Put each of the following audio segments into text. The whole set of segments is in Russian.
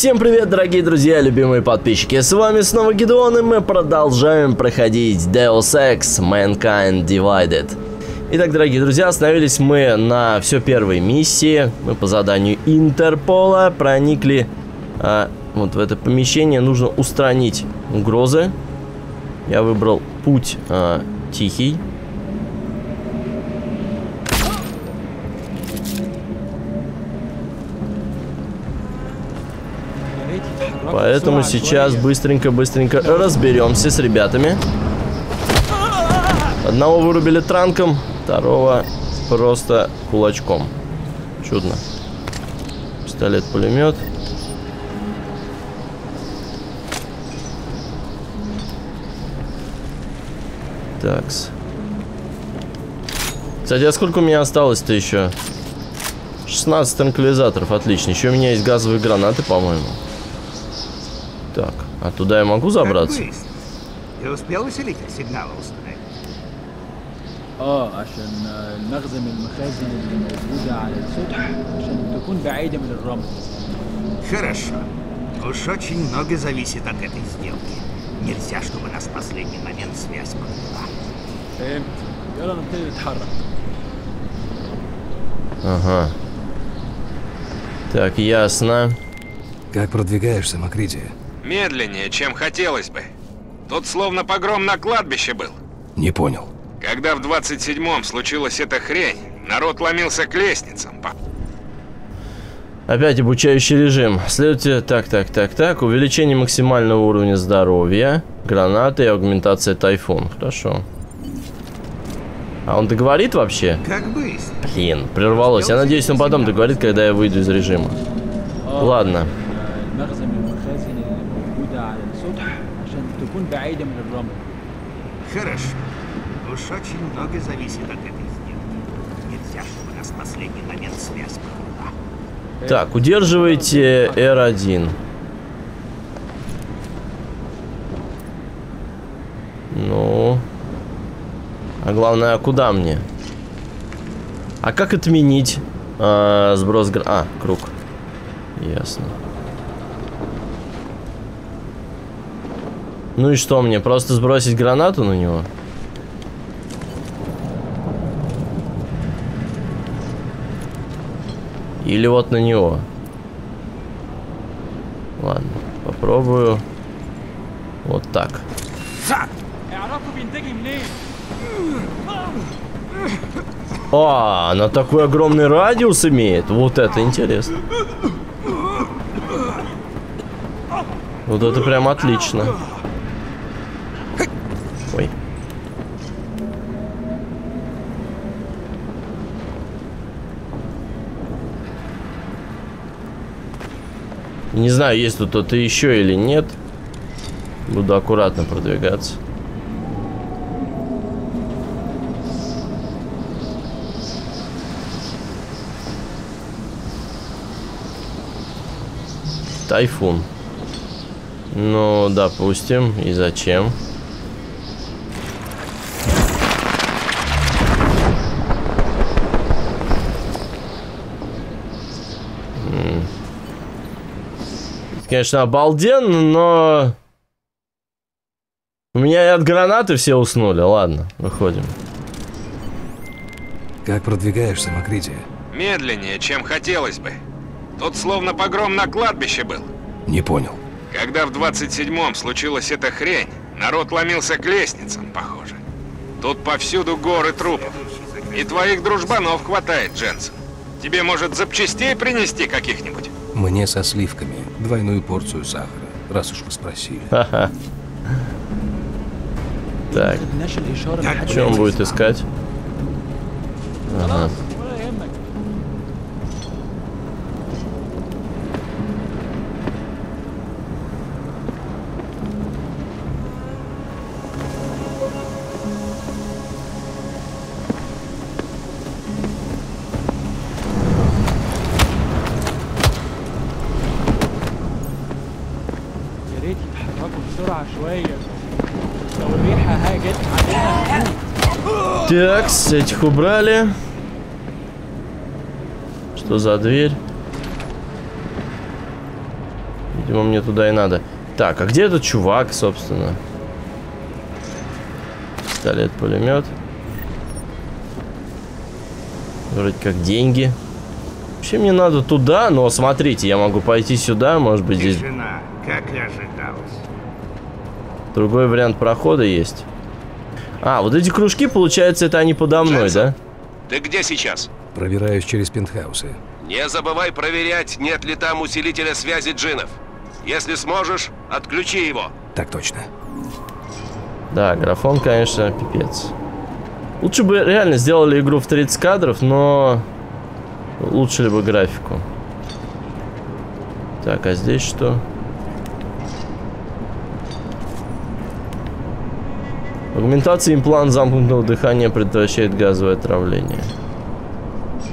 всем привет, дорогие друзья, любимые подписчики. С вами снова Гидеон, и мы продолжаем проходить Deus Ex Mankind Divided. Итак, дорогие друзья, остановились мы на все первой миссии. Мы по заданию Интерпола проникли а, вот в это помещение. Нужно устранить угрозы. Я выбрал путь а, тихий. Поэтому сейчас быстренько-быстренько разберемся с ребятами. Одного вырубили транком, второго просто кулачком. Чудно. Пистолет-пулемет. Такс. Кстати, а сколько у меня осталось-то еще? 16 транквилизаторов, отлично. Еще у меня есть газовые гранаты, по-моему. Так, а туда я могу забраться? Ты успел усилить сигналы установить? اه عشان آه، نخزن المخازن اللي موجودة على السطح عشان تكون بعيدة من الرمل Хорошо. Уж очень много зависит от этой сделки. Нельзя, чтобы нас в последний момент связь подвела. فهمت يلا نبتدي نتحرك Ага. Так, ясно. Как продвигаешься, Макрития? Медленнее, чем хотелось бы. Тут словно погром на кладбище был. Не понял. Когда в 27-м случилась эта хрень, народ ломился к лестницам. Опять обучающий режим. Следуйте... Так, так, так, так. Увеличение максимального уровня здоровья. Гранаты и аугментация тайфун. Хорошо. А он договорит вообще? Как быстро. Блин, прервалось. Я надеюсь, он потом договорит, когда я выйду из режима. ладно. بعيدة من الرمل Хорошо. Уж очень много зависит от этой сделки. Нельзя, чтобы нас в последний момент связь подвела. Так, удерживайте R1. Ну. А главное, а куда мне? А как отменить а, сброс гра... А, круг. Ясно. Ну и что мне, просто сбросить гранату на него? Или вот на него? Ладно, попробую. Вот так. А, она такой огромный радиус имеет. Вот это интересно. Вот это прям отлично. Отлично. Не знаю, есть тут кто-то еще или нет. Буду аккуратно продвигаться. Тайфун. Ну, допустим. И зачем? М. Конечно, обалденно, но... У меня и от гранаты все уснули. Ладно, выходим. Как продвигаешься, Макрития? Медленнее, чем хотелось бы. Тут словно погром на кладбище был. Не понял. Когда в 27-м случилась эта хрень, народ ломился к лестницам, похоже. Тут повсюду горы трупов. И твоих дружбанов хватает, Дженсен. Тебе, может, запчастей принести каких-нибудь? Мне со сливками двойную порцию сахара, раз уж вы спросили. Так, в чем будет искать? Ага. Так, с этих убрали. Что за дверь? Видимо, мне туда и надо. Так, а где этот чувак, собственно? Пистолет-пулемет. Вроде как деньги. Вообще мне надо туда, но смотрите, я могу пойти сюда, может быть здесь как и ожидалось. другой вариант прохода есть. А, вот эти кружки, получается, это они подо мной, Дженсен. да? Ты где сейчас? Пробираюсь через пентхаусы. Не забывай проверять, нет ли там усилителя связи джинов. Если сможешь, отключи его. Так точно. Да, графон, конечно, пипец. Лучше бы реально сделали игру в 30 кадров, но улучшили бы графику. Так, а здесь что? Агментация имплант замкнутого дыхания предотвращает газовое отравление.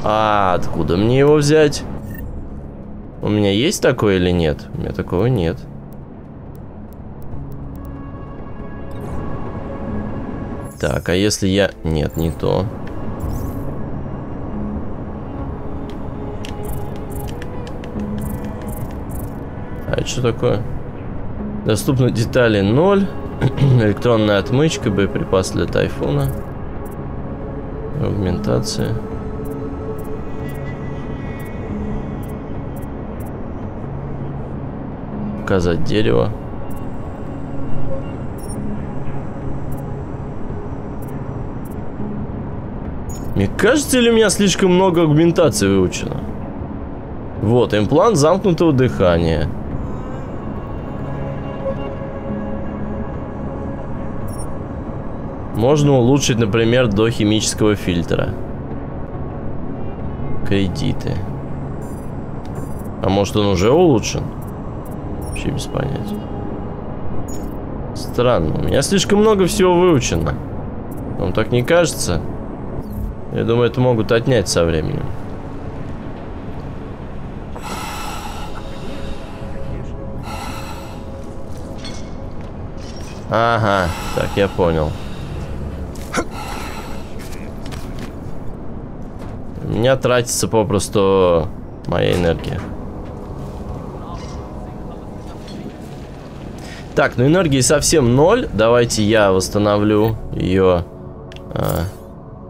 А откуда мне его взять? У меня есть такое или нет? У меня такого нет. Так, а если я... Нет, не то. А это что такое? Доступны детали 0. Электронная отмычка, боеприпас для тайфуна. Аугментация. Указать дерево. Мне кажется, или у меня слишком много агментации выучено? Вот, имплант замкнутого дыхания. Можно улучшить, например, до химического фильтра. Кредиты. А может он уже улучшен? Вообще без понятия. Странно, у меня слишком много всего выучено. Вам так не кажется? Я думаю, это могут отнять со временем. Ага, так, я понял. Меня тратится попросту моя энергия. Так, ну энергии совсем ноль. Давайте я восстановлю ее. А,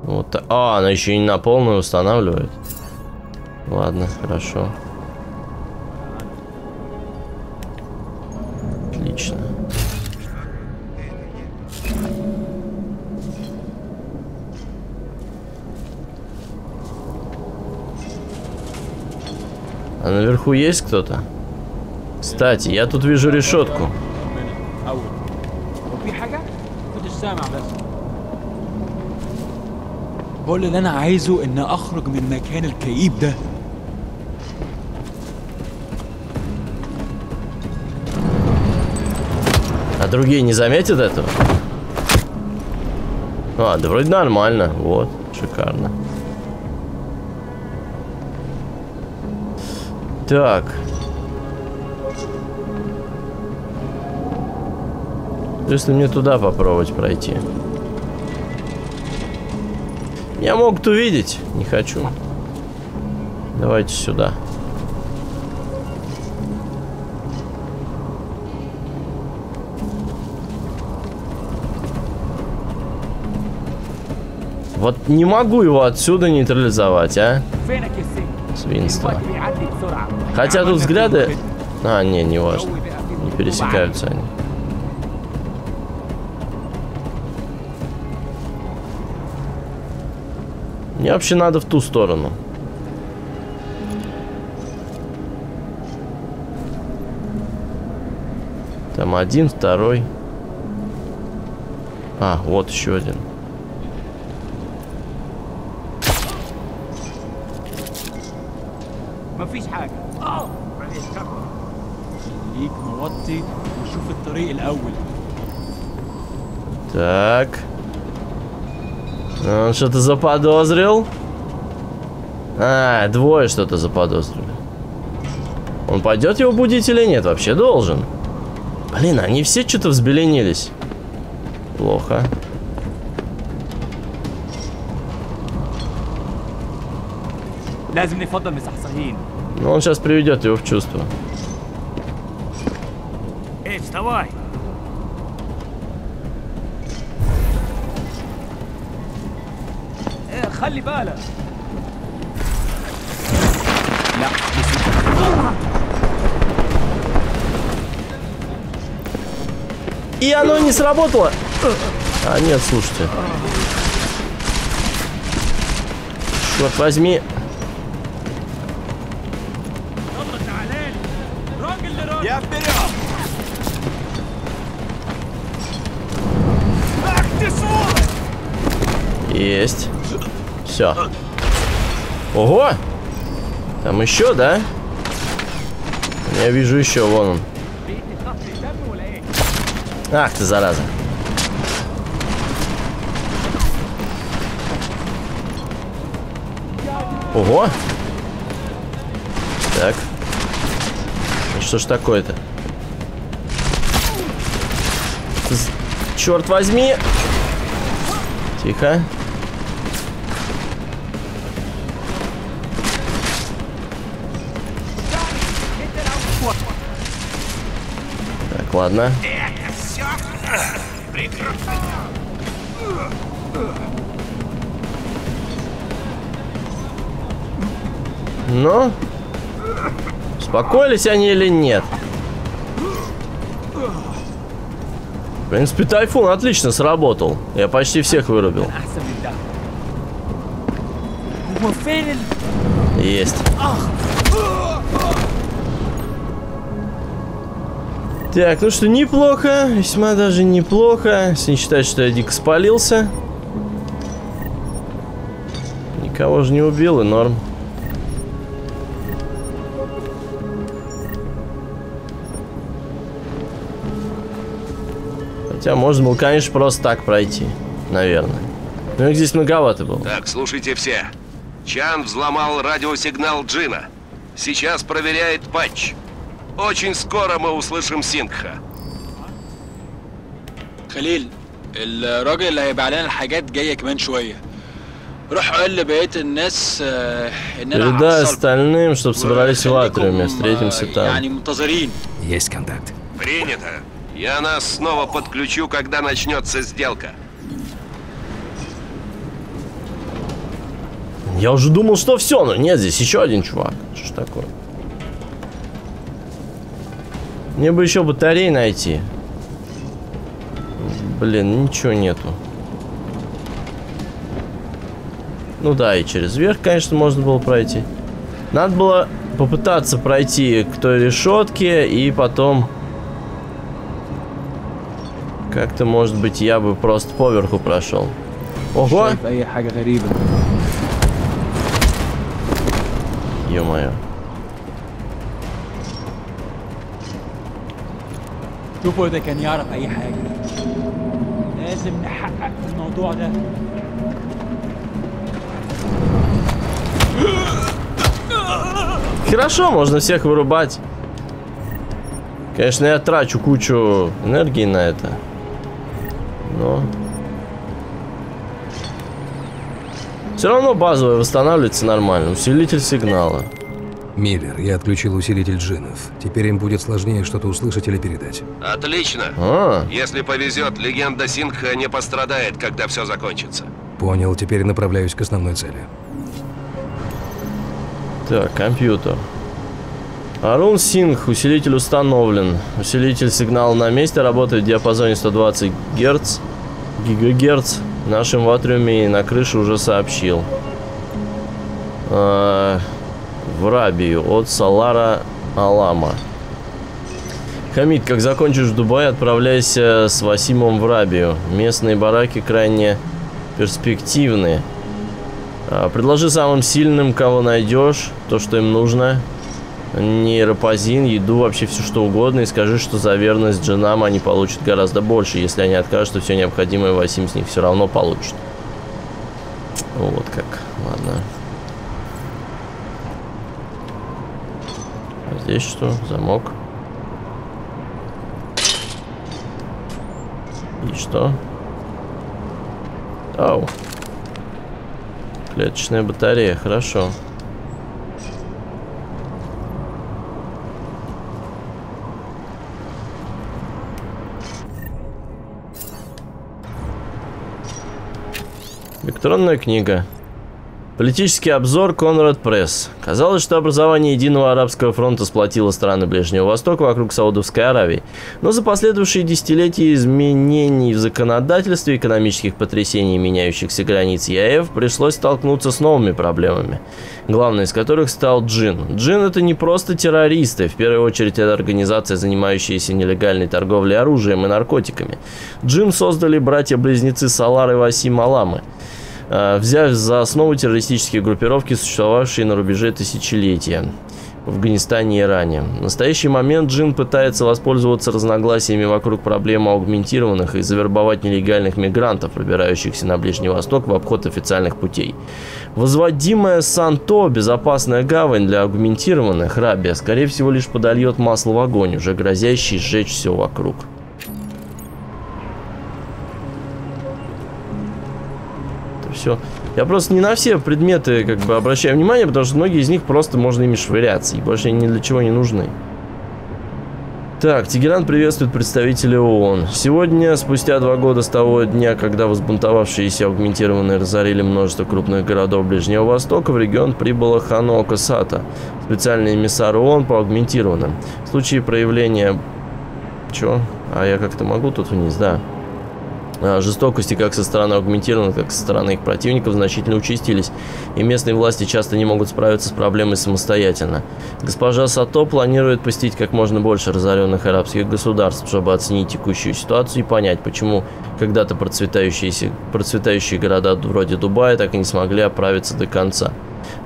вот. А, она еще и на полную устанавливает. Ладно, хорошо. Отлично. А наверху есть кто-то? Кстати, я тут вижу решетку. اول وفي حاجه كنتش سامع بس كل اللي انا عايزه ان اخرج من مكان الكئيب ده А другие не заметят этого? А, да вроде нормально. Вот, шикарно. Так. Если мне туда попробовать пройти. Я могут увидеть. Не хочу. Давайте сюда. Вот не могу его отсюда нейтрализовать, а? свинство. Хотя тут взгляды... А, не, не важно. Не пересекаются они. Мне вообще надо в ту сторону. Там один, второй. А, вот еще один. موطي وشوف الطريق الاول Так. Он что-то заподозрил. А, двое что-то заподозрили. Он пойдет его будить или нет? Вообще должен. Блин, они все что-то взбеленились. Плохо. لازم نفضل مصحصحين Но он сейчас приведет его в чувство. Эй, вставай! Э, хали баля! И оно не сработало. А нет, слушайте. Черт возьми, Есть. Все. Ого! Там еще, да? Я вижу еще, вон он. Ах ты, зараза. Ого! Так. Ну что ж такое-то? Черт возьми! Тихо. ладно. Ну? Успокоились они или нет? В принципе, тайфун отлично сработал. Я почти всех вырубил. Есть. Так, ну что, неплохо. Весьма даже неплохо. Если не считать, что я дико спалился. Никого же не убил, и норм. Хотя можно было, конечно, просто так пройти. Наверное. Но их здесь многовато было. Так, слушайте все. Чан взломал радиосигнал Джина. Сейчас проверяет патч. Очень скоро мы услышим Сингха. خليل الراجل اللي هيبيع لنا الحاجات جايه كمان شويه روح قول لبقيه الناس آه، ان انا Передай هحصل остальным, чтобы собрались в атриуме, وخليكم، встретимся آه، там. يعني منتظرين Есть контакт. Принято. Я нас снова подключу, когда начнется сделка. Я уже думал, что все, но нет, здесь еще один чувак. Что ж такое? Мне бы еще батарей найти. Блин, ничего нету. Ну да, и через верх, конечно, можно было пройти. Надо было попытаться пройти к той решетке и потом... Как-то, может быть, я бы просто поверху прошел. Ого! Ё-моё. شوفوا اذا كان يعرف اي حاجه لازم نحقق في الموضوع ده Хорошо, можно всех вырубать. Конечно, я трачу кучу энергии на это. Но... Все равно базовая восстанавливается нормально. Усилитель сигнала. Миллер, я отключил усилитель джинов. Теперь им будет сложнее что-то услышать или передать. Отлично. А, Если повезет, легенда Сингха не пострадает, когда все закончится. Понял, теперь направляюсь к основной цели. так, компьютер. Арун Синг, усилитель установлен. Усилитель сигнала на месте, работает в диапазоне 120 Гц. Гигагерц. Нашим в атриуме и на крыше уже сообщил. А, в Рабию от Салара Алама. Хамид, как закончишь в Дубае, отправляйся с Васимом в Рабию. Местные бараки крайне перспективные. А, Предложи самым сильным, кого найдешь, то, что им нужно. Нейропозин, еду, вообще все что угодно. И скажи, что за верность джинам они получат гораздо больше. Если они откажут, то все необходимое Васим с них все равно получит. Вот как. Ладно. Здесь что? Замок. И что? Ау. Клеточная батарея, хорошо. Электронная книга. Политический обзор Конрад Пресс. Казалось, что образование Единого Арабского фронта сплотило страны Ближнего Востока вокруг Саудовской Аравии. Но за последующие десятилетия изменений в законодательстве, экономических потрясений, меняющихся границ ЕАЭФ, пришлось столкнуться с новыми проблемами. Главной из которых стал джин. Джин это не просто террористы, в первую очередь это организация, занимающаяся нелегальной торговлей оружием и наркотиками. Джин создали братья-близнецы Салар и Васим Аламы взяв за основу террористические группировки, существовавшие на рубеже тысячелетия в Афганистане и Иране. В настоящий момент Джин пытается воспользоваться разногласиями вокруг проблемы аугментированных и завербовать нелегальных мигрантов, пробирающихся на Ближний Восток в обход официальных путей. Возводимая Санто, безопасная гавань для аугментированных, Рабия, скорее всего, лишь подольет масло в огонь, уже грозящий сжечь все вокруг. Все. Я просто не на все предметы как бы обращаю внимание, потому что многие из них просто можно ими швыряться, и больше они ни для чего не нужны. Так, Тегеран приветствует представителя ООН. Сегодня, спустя два года с того дня, когда возбунтовавшиеся аугментированные разорили множество крупных городов Ближнего Востока, в регион прибыла Ханока Сата, специальный эмиссар ООН по аугментированным. В случае проявления... Чё? А я как-то могу тут вниз, да. А, жестокости как со стороны аугментированных, так и со стороны их противников значительно участились, и местные власти часто не могут справиться с проблемой самостоятельно. Госпожа Сато планирует посетить как можно больше разоренных арабских государств, чтобы оценить текущую ситуацию и понять, почему когда-то процветающие, процветающие города вроде Дубая так и не смогли оправиться до конца.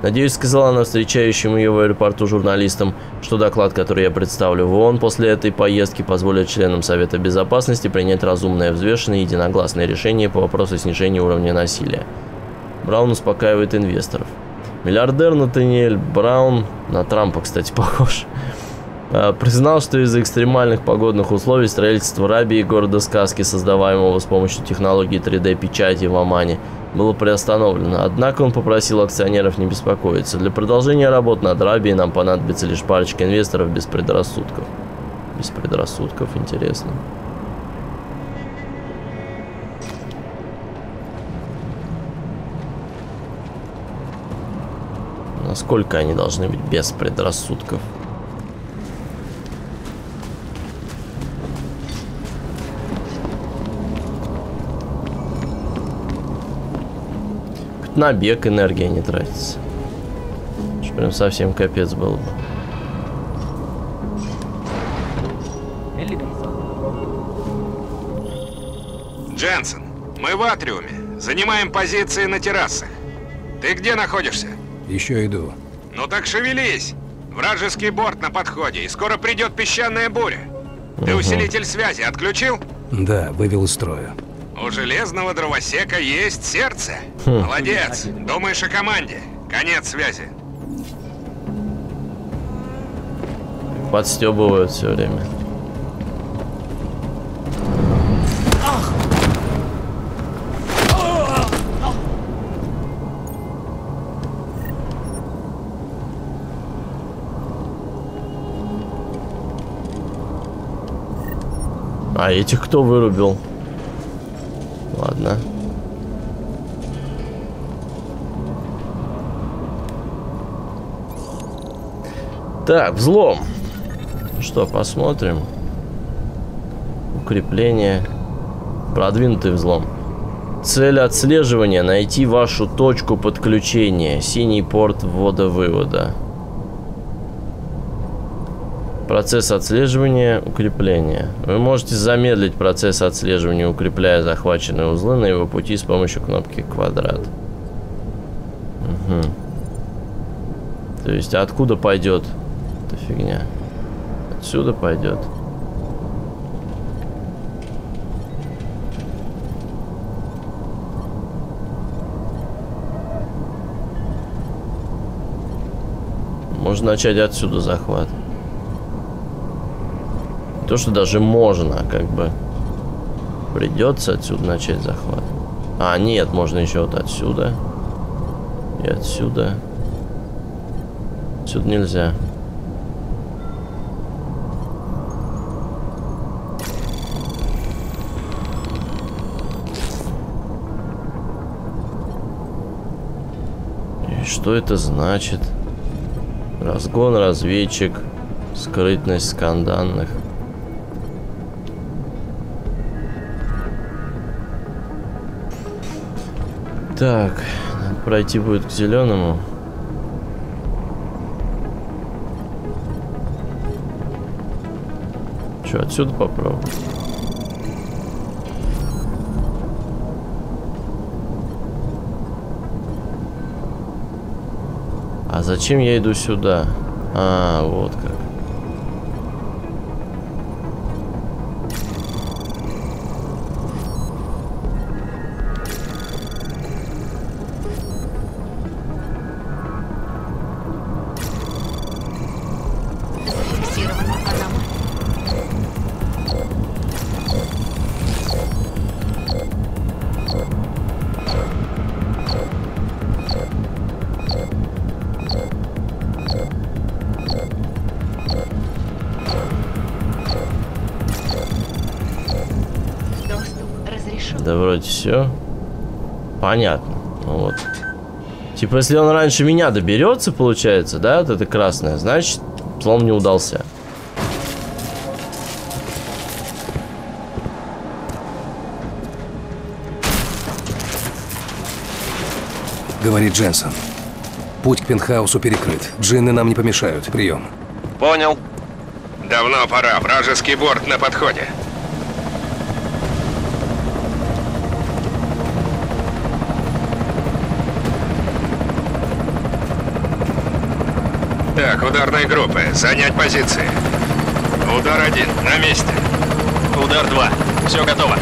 Надеюсь, сказала она встречающим ее в аэропорту журналистам, что доклад, который я представлю в ООН после этой поездки, позволит членам Совета Безопасности принять разумное, взвешенное и единогласное решение по вопросу снижения уровня насилия. Браун успокаивает инвесторов. Миллиардер Натаниэль Браун, на Трампа, кстати, похож, а, признал, что из-за экстремальных погодных условий строительство Раби и города сказки, создаваемого с помощью технологии 3D-печати в Омане, было приостановлено. Однако он попросил акционеров не беспокоиться. Для продолжения работ над Раби нам понадобится лишь парочка инвесторов без предрассудков. Без предрассудков, интересно. Насколько они должны быть без предрассудков? На бег энергия не тратится. Что прям совсем капец был бы. Дженсен, мы в атриуме. Занимаем позиции на террасах. Ты где находишься? Еще иду. Ну так шевелись. Вражеский борт на подходе, и скоро придет песчаная буря. Ты усилитель связи отключил? Да, вывел из строя. У железного дровосека есть сердце. Хм. Молодец. Думаешь о команде. Конец связи. Подстебывают все время. А этих кто вырубил? Ладно. Так, взлом. Что, посмотрим. Укрепление. Продвинутый взлом. Цель отслеживания – найти вашу точку подключения. Синий порт ввода-вывода. Процесс отслеживания укрепления. Вы можете замедлить процесс отслеживания, укрепляя захваченные узлы на его пути с помощью кнопки квадрат. Угу. То есть откуда пойдет эта фигня? Отсюда пойдет. Можно начать отсюда захват то, что даже можно, как бы придется отсюда начать захват. А, нет, можно еще вот отсюда. И отсюда. Отсюда нельзя. И что это значит? Разгон, разведчик, скрытность скан Так, пройти будет к зеленому. Че, отсюда попробуем? А зачем я иду сюда? А, вот как. Да вроде все. Понятно. Ну вот. Типа, если он раньше меня доберется, получается, да, вот это красное, значит, взлом не удался. Говорит Дженсен. Путь к пентхаусу перекрыт. Джинны нам не помешают. Прием. Понял. Давно пора, вражеский борт на подходе. Так, ударные группы, занять позиции. Удар один, на месте. Удар 2. Все готово.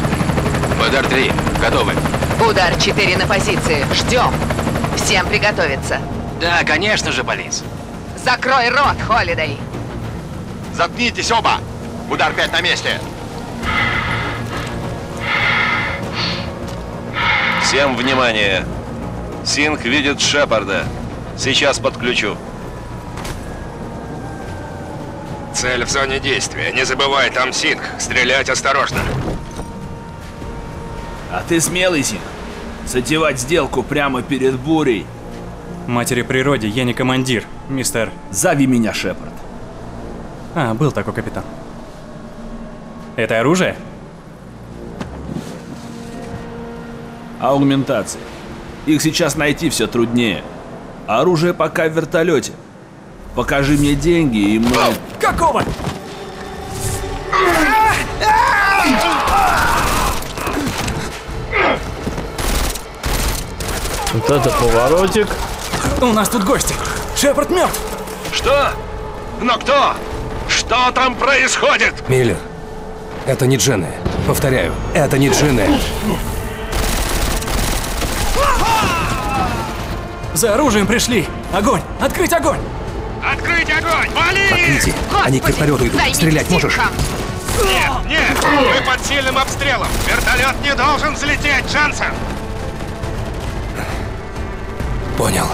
Удар 3. Готовы. Удар 4 на позиции. Ждем. Всем приготовиться. Да, конечно же, Полис. Закрой рот, Холидей. Заткнитесь оба! Удар 5 на месте. Всем внимание. Синг видит Шепарда. Сейчас подключу. Цель в зоне действия. Не забывай, там Синг. Стрелять осторожно. А ты смелый, Синг. Затевать сделку прямо перед бурей. Матери природе, я не командир, мистер. Зови меня Шепард. А, был такой капитан. Это оружие? Аугментация. Их сейчас найти все труднее. Оружие пока в вертолете. Покажи мне деньги, и мы... Какого? Вот это поворотик. У нас тут гости. Шепард мертв. Что? Но кто? Что там происходит? Миллер. Это не джинны. Повторяю, это не джинны. За оружием пришли. Огонь! Открыть огонь! Открыть огонь! Вали! Открытие. Они к вертолету идут. Займитесь Стрелять можешь? Нет, нет! Мы под сильным обстрелом! Вертолет не должен взлететь, Джонсон! Понял.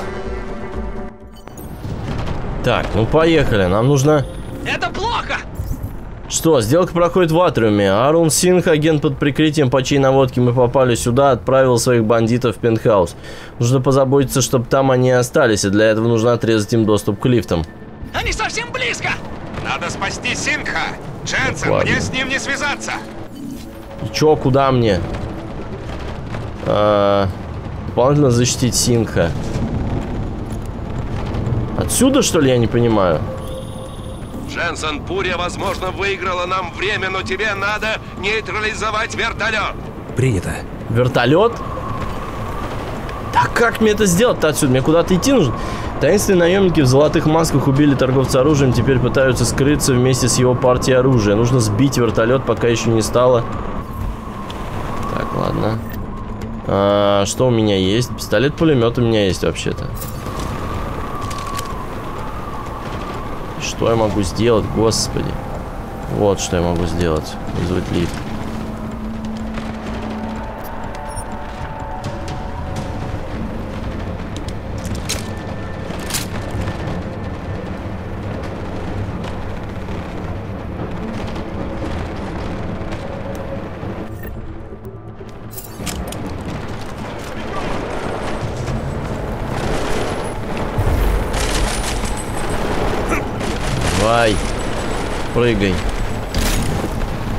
Так, ну поехали. Нам нужно... Это плохо! Что, сделка проходит в Атриуме. Арун Синх, агент под прикрытием, по чьей наводке мы попали сюда, отправил своих бандитов в пентхаус. Нужно позаботиться, чтобы там они остались, и для этого нужно отрезать им доступ к лифтам. Они совсем близко! Надо спасти Синха! Дженсен, Ладно. мне с ним не связаться! И чё, куда мне? А, дополнительно защитить Синха. Отсюда, что ли, я не понимаю? Дженсен, буря, возможно, выиграла нам время, но тебе надо нейтрализовать вертолет. Принято. Вертолет? Так как мне это сделать-то отсюда? Мне куда-то идти нужно? Таинственные наемники в золотых масках убили торговца оружием, теперь пытаются скрыться вместе с его партией оружия. Нужно сбить вертолет, пока еще не стало. Так, ладно. А, что у меня есть? Пистолет-пулемет у меня есть вообще-то. Что я могу сделать, господи? Вот что я могу сделать. Вызвать лифт. Прыгай.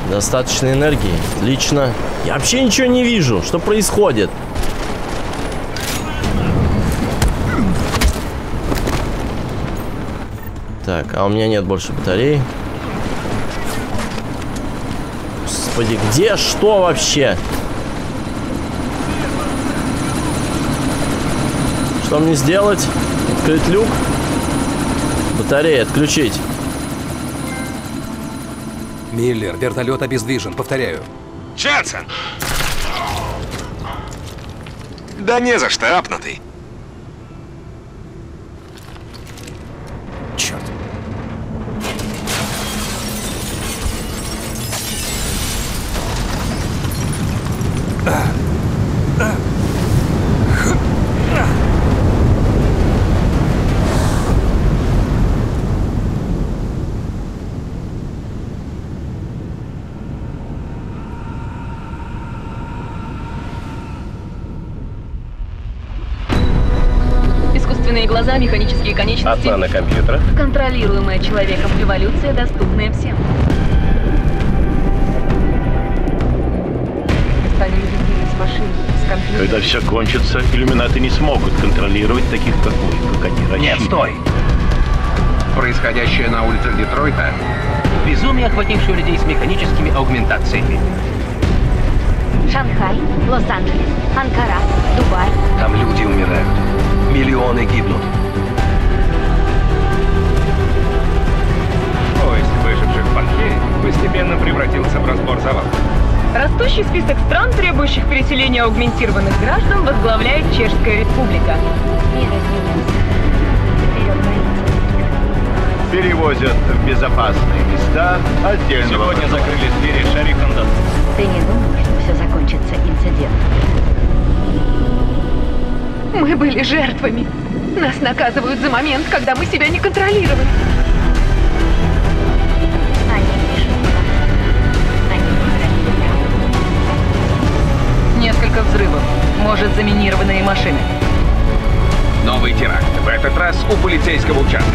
Достаточно энергии. Отлично. Я вообще ничего не вижу. Что происходит? Так, а у меня нет больше батарей. Господи, где что вообще? Что мне сделать? Открыть люк? Батареи отключить. Миллер, вертолет обездвижен, повторяю. Дженсен! Да не за что, апнутый. Черт. Искусственные глаза, механические конечности. Одна на компьютерах. Контролируемая человеком эволюция, доступная всем. Мы станем единой с машиной, с компьютером. Когда все кончится, иллюминаты не смогут контролировать таких, как вы, как они рассчитывают. Нет, стой! Происходящее на улицах Детройта — безумие, охватившее людей с механическими аугментациями. Шанхай, Лос-Анджелес, Анкара, Дубай. Там люди умирают. Миллионы гибнут. Поиск выживших в Панхере постепенно превратился в разбор завалов. Растущий список стран, требующих переселения аугментированных граждан, возглавляет Чешская Республика. Перевозят в безопасные места отдельного... Сегодня закрыли двери Шарифандат. Ты не думал, что все закончится инцидентом? Мы были жертвами. Нас наказывают за момент, когда мы себя не контролировали. Несколько взрывов. Может, заминированные машины. Новый теракт. В этот раз у полицейского участка.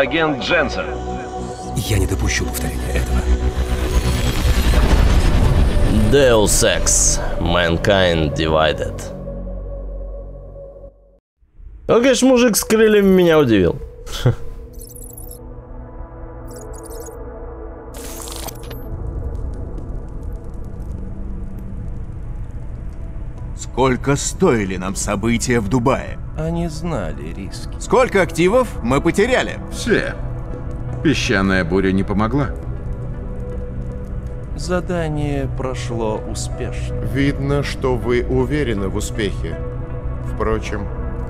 Агент Дженсен. Я не допущу повторения этого. Deus Ex. Mankind Divided. Ну, конечно, мужик с крыльями меня удивил. Сколько стоили нам события в Дубае? Они знали риски. Сколько активов мы потеряли? Все. Песчаная буря не помогла. Задание прошло успешно. Видно, что вы уверены в успехе. Впрочем,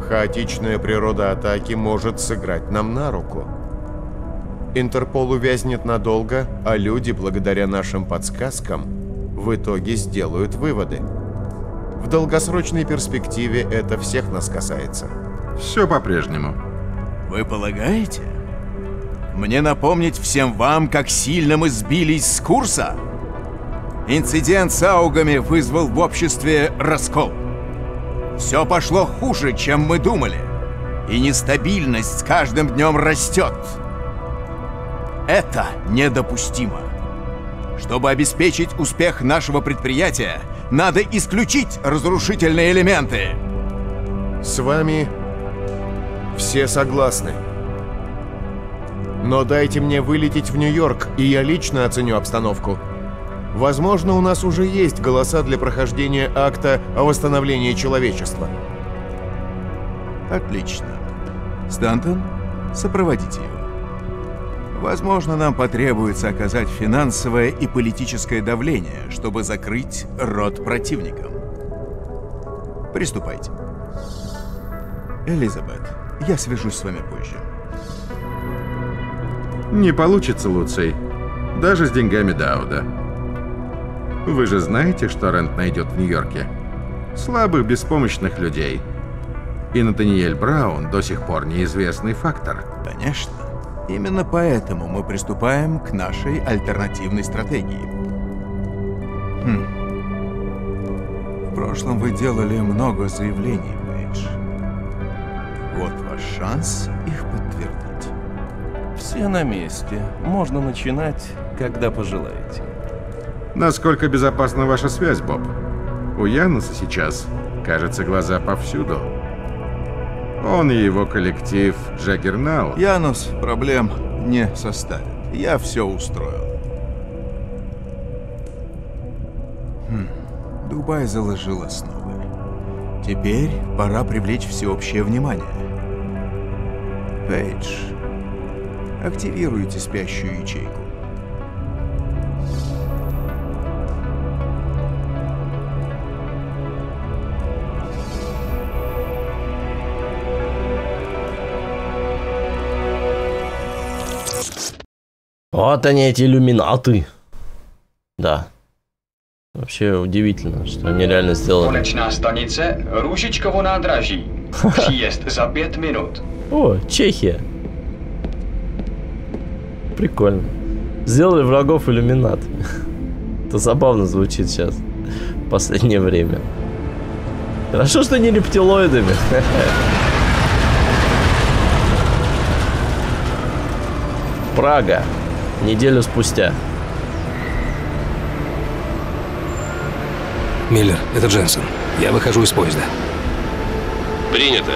хаотичная природа атаки может сыграть нам на руку. Интерпол увязнет надолго, а люди, благодаря нашим подсказкам, в итоге сделают выводы. В долгосрочной перспективе это всех нас касается. Все по-прежнему. Вы полагаете? Мне напомнить всем вам, как сильно мы сбились с курса? Инцидент с аугами вызвал в обществе раскол. Все пошло хуже, чем мы думали. И нестабильность с каждым днем растет. Это недопустимо. Чтобы обеспечить успех нашего предприятия, надо исключить разрушительные элементы. С вами все согласны. Но дайте мне вылететь в Нью-Йорк, и я лично оценю обстановку. Возможно, у нас уже есть голоса для прохождения акта о восстановлении человечества. Отлично. Стантон, сопроводите его. Возможно, нам потребуется оказать финансовое и политическое давление, чтобы закрыть рот противникам. Приступайте. Элизабет, я свяжусь с вами позже. Не получится, Луций. Даже с деньгами Дауда. Вы же знаете, что Рент найдет в Нью-Йорке? Слабых, беспомощных людей. И Натаниэль Браун до сих пор неизвестный фактор. Конечно. Именно поэтому мы приступаем к нашей альтернативной стратегии. Хм. В прошлом вы делали много заявлений, Пейдж. Вот ваш шанс их подтвердить. Все на месте. Можно начинать, когда пожелаете. Насколько безопасна ваша связь, Боб? У Януса сейчас, кажется, глаза повсюду. Он и его коллектив Джаггернаут. Янус проблем не составит. Я все устроил. Хм. Дубай заложил основы. Теперь пора привлечь всеобщее внимание. Пейдж, активируйте спящую ячейку. Вот они, эти иллюминаты. Да. Вообще удивительно, что они реально сделали. Konečná stanice Růžičkovo nádraží. Příjezd za pět minut. О, Чехия. Прикольно. Сделали врагов иллюминатами. Это забавно звучит сейчас. В последнее время. Хорошо, что не рептилоидами. Прага. Неделю спустя. Миллер, это Дженсен. Я выхожу из поезда. Принято.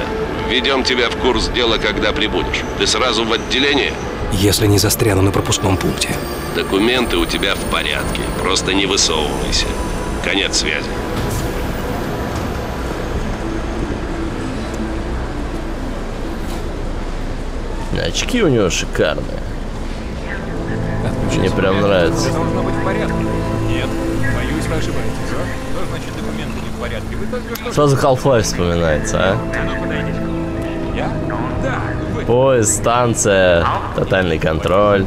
Введем тебя в курс дела, когда прибудешь. Ты сразу в отделение? Если не застряну на пропускном пункте. Документы у тебя в порядке. Просто не высовывайся. Конец связи. Очки у него шикарные. Мне прям нравится. должно быть в порядке. Нет, боюсь, вы ошибаетесь. Что? Что значит документы не в порядке? Вы только что... Сразу Half-Life вспоминается, а? Ну. Я? Да, вы. Поезд, станция, тотальный контроль.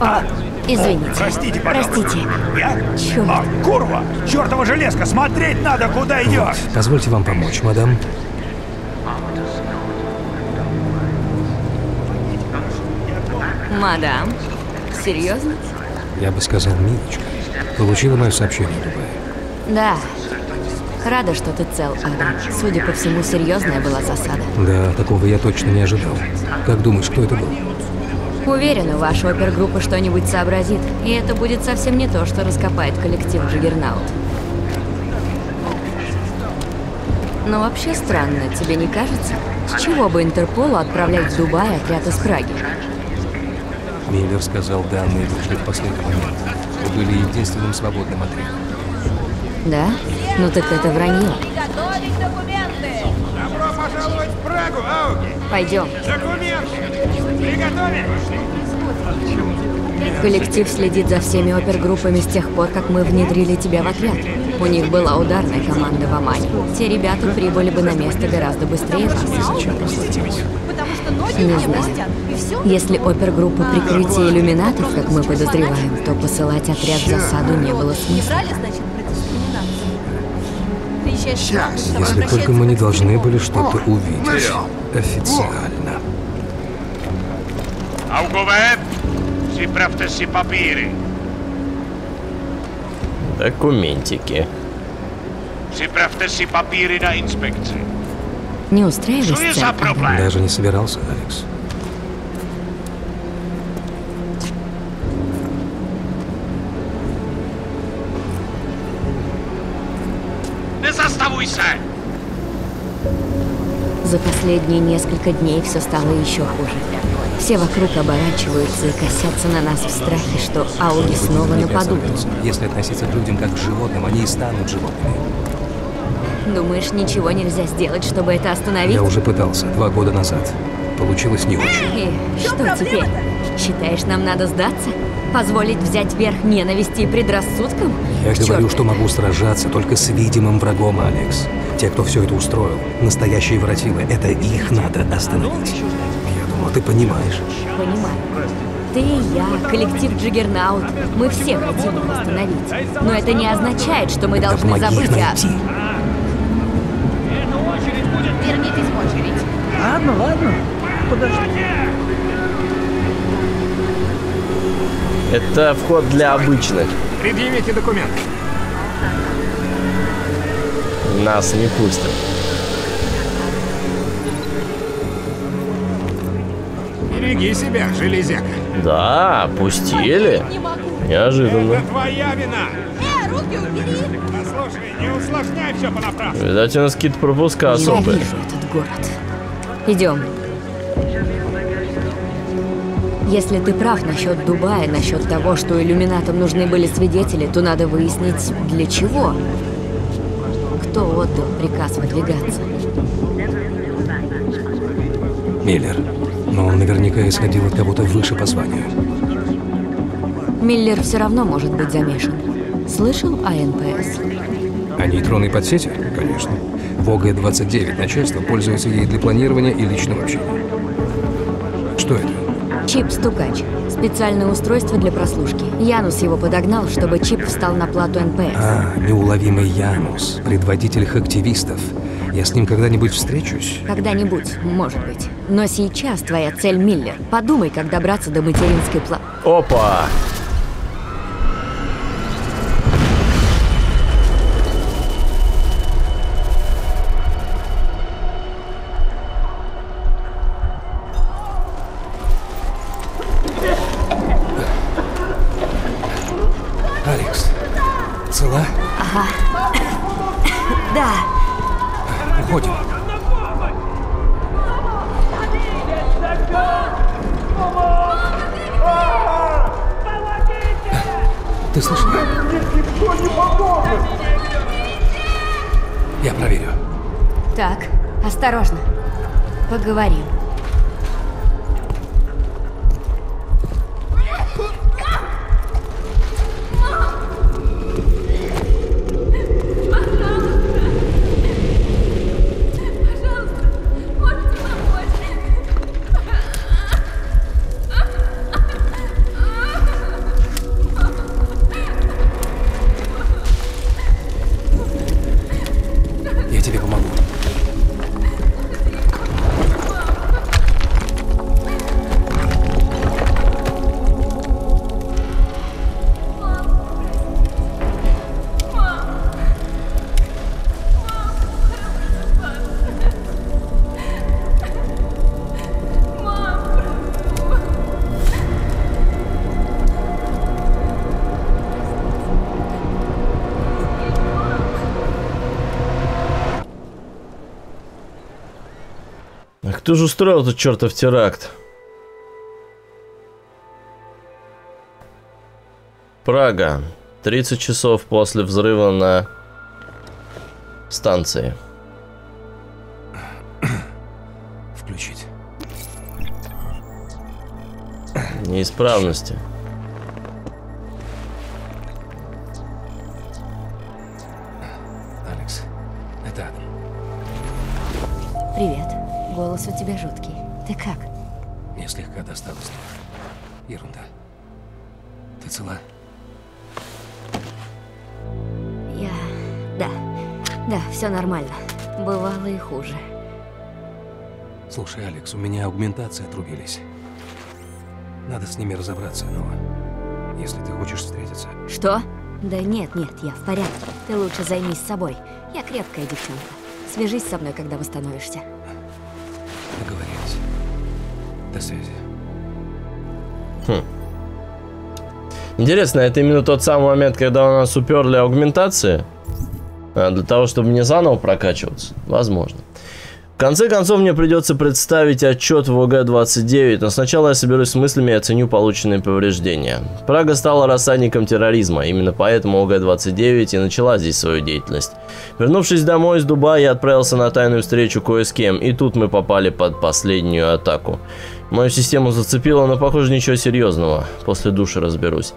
А, извините. Простите, пожалуйста. Простите. Я? Чёрт. А, курва! Чёртова железка! Смотреть надо, куда идешь! Позвольте вам помочь, мадам. Мадам, серьезно? Я бы сказал, милочка. Получила мое сообщение, Дубай. Да. Рада, что ты цел, Адам. Судя по всему, серьезная была засада. Да, такого я точно не ожидал. Как думаешь, кто это был? Уверена, ваша опергруппа что-нибудь сообразит, и это будет совсем не то, что раскопает коллектив Джиггернаут. Но вообще странно, тебе не кажется? С чего бы Интерполу отправлять в Дубай отряд из Праги? Миллер сказал, данные пришли в последний момент. Вы были единственным свободным отрядом. Да? Ну так это вранье. Приготовить документы! Добро пожаловать в Прагу, Ауги! Пойдем. Документы! Приготовить! Коллектив следит за всеми опергруппами с тех пор, как мы внедрили тебя в отряд. У них была ударная команда в Омане. Те ребята прибыли бы на место гораздо быстрее вас. Не знаю. Если опергруппа прикрытие иллюминатов, как мы подозреваем, то посылать отряд в засаду не было смысла. Если только мы не должны были что-то увидеть. Официально. Аугове, приправьте си папири. Документики. Приправьте си папири на инспекции. Не устраивай Что за проблема? Даже не собирался, Алекс. Не заставуйся! За последние несколько дней все стало еще хуже. Все вокруг оборачиваются и косятся на нас в страхе, что ауги снова нападут. Если относиться к людям как к животным, они и станут животными. Думаешь, ничего нельзя сделать, чтобы это остановить? Я уже пытался, два года назад. Получилось не очень. И что теперь? Считаешь, нам надо сдаться? Позволить взять верх ненависти и предрассудкам? Я К говорю, черту что могу сражаться только с видимым врагом, Алекс. Те, кто все это устроил, настоящие воротилы, это их надо остановить. Думал, ты понимаешь. Понимаю. Ты и я, коллектив Джиггернаут, мы все хотим их остановить. Но это не означает, что мы должны помоги их забыть о... найти. Вернитесь в очередь. Ладно, ладно. Подожди. Это вход для обычных. Предъявите документы. нас не пустят. Береги себя, железяка. Да, пустили. Неожиданно. Это твоя вина. Э, руки убери. Послушай, не усложняй все понапрасну. Видать, у нас какие-то пропуска особые. Ненавижу этот город. Идем. Если ты прав насчет Дубая, насчет того, что иллюминатам нужны были свидетели, то надо выяснить, для чего. Кто отдал приказ выдвигаться? Миллер. Но он наверняка исходил от кого-то выше по званию. Миллер все равно может быть замешан. Слышал о НПС? А нейтронной подсети? Конечно. В ОГ-29 начальство пользуется ей для планирования и личного общения. Что это? Чип-стукач. Специальное устройство для прослушки. Янус его подогнал, чтобы чип встал на плату НПС. А, неуловимый Янус, предводитель хактивистов. Я с ним когда-нибудь встречусь? Когда-нибудь, может быть. Но сейчас твоя цель Миллер. Подумай, как добраться до материнской пла... Опа! Кто же устроил этот чертов теракт? Прага. 30 часов после взрыва на станции. Включить. Неисправности. Да. Да, все нормально. Бывало и хуже. Слушай, Алекс, у меня аугментации отрубились. Надо с ними разобраться, но... Если ты хочешь встретиться... Что? Да нет, нет, я в порядке. Ты лучше займись собой. Я крепкая девчонка. Свяжись со мной, когда восстановишься. Договорились. До связи. Хм. Интересно, это именно тот самый момент, когда у нас уперли аугментации? А, для того, чтобы не заново прокачиваться? Возможно. В конце концов, мне придется представить отчет в ОГ-29, но сначала я соберусь с мыслями и оценю полученные повреждения. Прага стала рассадником терроризма, именно поэтому ОГ-29 и начала здесь свою деятельность. Вернувшись домой из Дубая, я отправился на тайную встречу кое с кем, и тут мы попали под последнюю атаку. Мою систему зацепило, но похоже ничего серьезного. После души разберусь.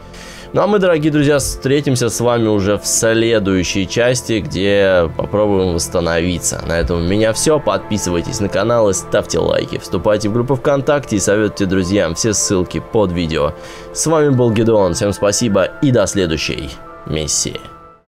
Ну а мы, дорогие друзья, встретимся с вами уже в следующей части, где попробуем восстановиться. На этом у меня все. Подписывайтесь на канал и ставьте лайки. Вступайте в группу ВКонтакте и советуйте друзьям. Все ссылки под видео. С вами был Гедеон. Всем спасибо и до следующей миссии.